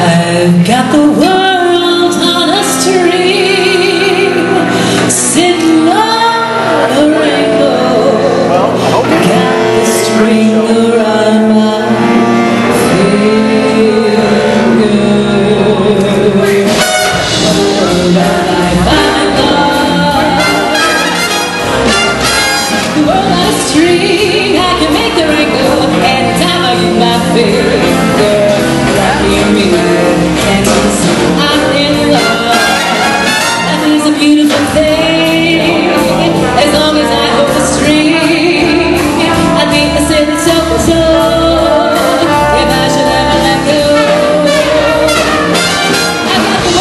I've got the world string I can make the ring go Anytime I use my finger Loving me And I'm in love. That is a beautiful thing. As long as I hold the string I think I said it's If I should ever let go I got the